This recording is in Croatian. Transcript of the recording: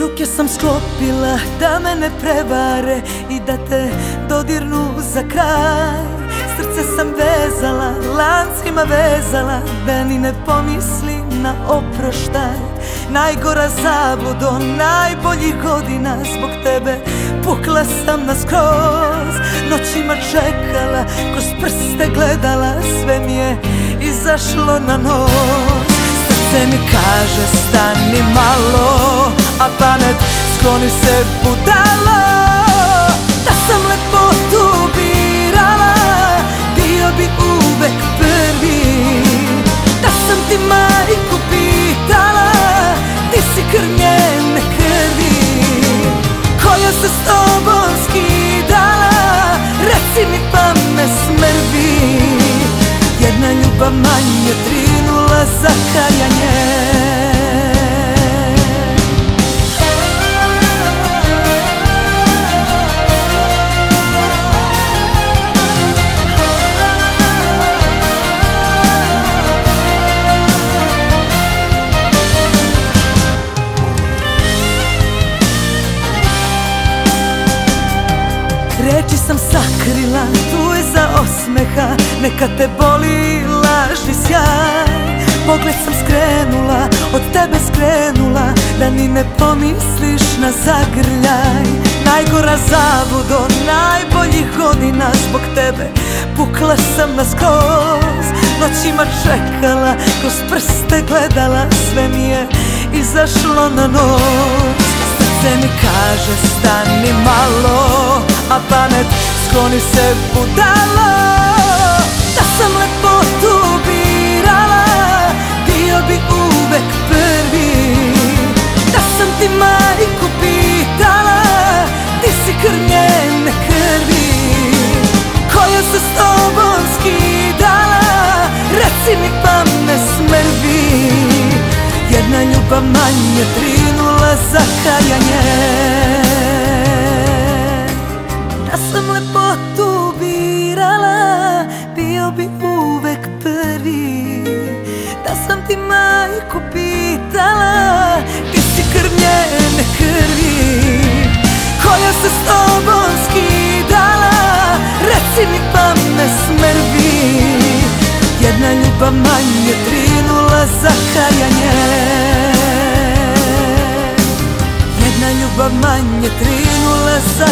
Ruke sam sklopila da me ne prevare I da te dodirnu za kraj. Srce sam vezala, lancima vezala Da ni ne pomisli na oproštaj. Najgora zabludo, najboljih godina Zbog tebe pukla sam na skroz Noćima čekala, kroz prste gledala Sve mi je izašlo na nos Srce mi kaže stani malo A pamet skloni se budalo Da sam lepotu birala Bio bi uvek prvi. Da sam ti majku pitala Ti si krnjene krvi. Koja se s tobom skidala Reci mi pa me smrvi Jedna ljubav manje trinula za kajanje sam sakrila za osmeha Neka te boli lažni sjaj. Pogled sam skrenula, od tebe skrenula Da ni ne pomisliš na zagrljaj. Najgora zabudo, najboljih godina Zbog tebe pukla sam na skroz Noćima čekala, kroz prste gledala Sve mi je izašlo na nos Srce mi kaže stani malo A pamet skloni se budalo Da sam lepotu birala. Bio bi uvek prvi. Da sam ti majku pitala Ti si krnjene krvi. Koja se s tobom skidala Reci mi pa me smrvi. Jedna ljubav manje trinula za kajanje Da sam lepotu birala Bio bi uvek prvi. Da sam ti majku pitala Ti si krnjene krvi Koja se s tobom skidala. Reci mi pa me smrvi Jedna ljubav manje trinula za kajanje Jedna ljubav manje trinula za